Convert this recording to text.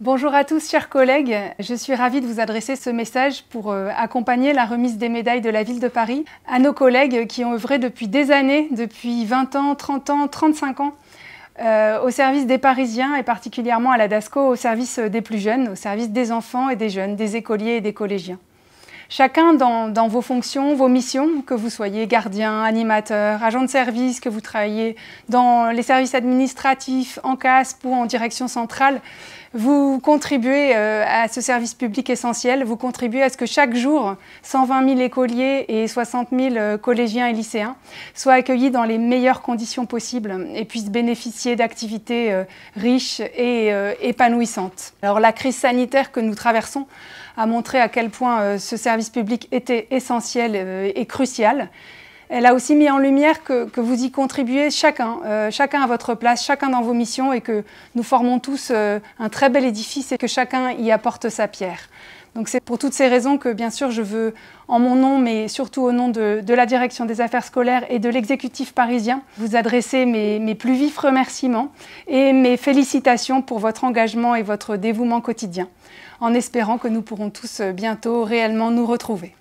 Bonjour à tous, chers collègues. Je suis ravie de vous adresser ce message pour euh, accompagner la remise des médailles de la ville de Paris à nos collègues qui ont œuvré depuis des années, depuis 20 ans, 30 ans, 35 ans, euh, au service des Parisiens et particulièrement à la DASCO, au service des plus jeunes, au service des enfants et des jeunes, des écoliers et des collégiens. Chacun dans, dans, vos fonctions, vos missions, que vous soyez gardien, animateur, agent de service, que vous travaillez dans les services administratifs, en CASP ou en direction centrale, vous contribuez euh, à ce service public essentiel, vous contribuez à ce que chaque jour, 120 000 écoliers et 60 000 euh, collégiens et lycéens soient accueillis dans les meilleures conditions possibles et puissent bénéficier d'activités euh, riches et épanouissantes. Alors la crise sanitaire que nous traversons a montré à quel point ce service public était essentiel et crucial. Elle a aussi mis en lumière que, vous y contribuez chacun, euh, chacun à votre place, chacun dans vos missions et que nous formons tous euh, un très bel édifice et que chacun y apporte sa pierre. Donc c'est pour toutes ces raisons que bien sûr je veux, en mon nom, mais surtout au nom de, la direction des affaires scolaires et de l'exécutif parisien, vous adresser mes, mes, plus vifs remerciements et mes félicitations pour votre engagement et votre dévouement quotidien, en espérant que nous pourrons tous bientôt réellement nous retrouver.